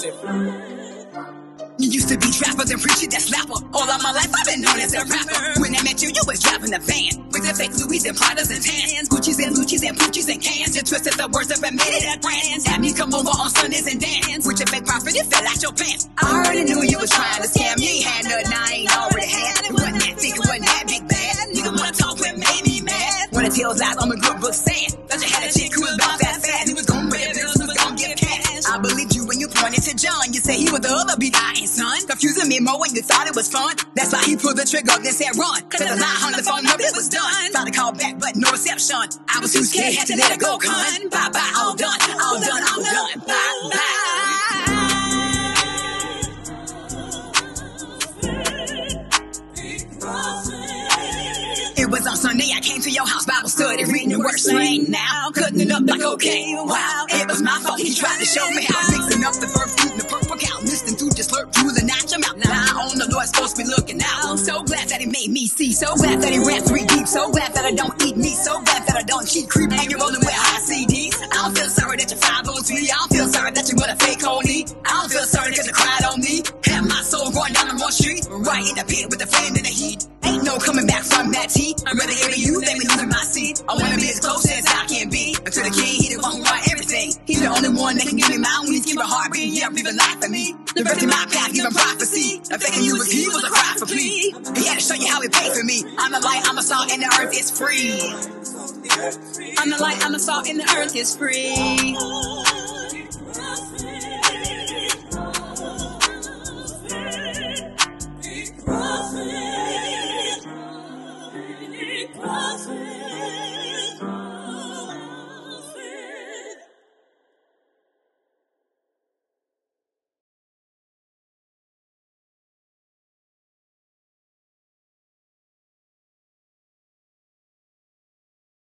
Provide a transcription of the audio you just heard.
You used to be trapper than preacher that slapper. All of my life I've been known as a rapper. When I met you, you was driving a van. With the fake Louis and Pradas and tans. Gucci's and Lucci's and Poochies and cans. You twisted the words up and made it a grand. Had me come over on Sundays and dance. With your fake prophet, it fell out your pants. I already knew you was trying to scam. You ain't had nothing I ain't already had. It wasn't that thick, it wasn't that big bad. Nigga wanna talk with me mad. Wanna tell lies on the good book saying. That you had a chick who was about that fat. He was gon' pointed to John. You said he was the other B.I.N. son. Confusing me more when you thought it was fun. That's why he pulled the trigger then said run. Cause the line on the phone it was done. Thought to call back, but no reception. I was too scared, had to let it go, con. Bye bye, all done, all done, all done. Bye bye. It was on Sunday, I came to your house, Bible study, reading words lane now, cutting it up like okay, wow. It was my fault, he tried to show me how mixing up the perfume, the purple cow, listening to just slurp through the notch, I'm out now. On the Lord's supposed to be looking out. I'm so glad that he made me see, so glad that he ran three deep, so glad that I don't eat meat, so glad that I don't cheat, creep, and you're rolling with high CDs. I don't feel sorry that you're 503, I don't feel sorry that you want a fake honey. I don't feel sorry cause you cried on me. Have my soul going down the wrong street, right in the pit with the flame in the heat. Ain't no coming back from that tea. I'd rather hear you than me breathe a life for me. The of my path, giving prophecy. I'm thinking you was he was a cry for plea. He had to show you how he paid for me. I'm the light, I'm a salt, and the earth is free. I'm the light, I'm the salt, and the earth is free. Prophet, prophet.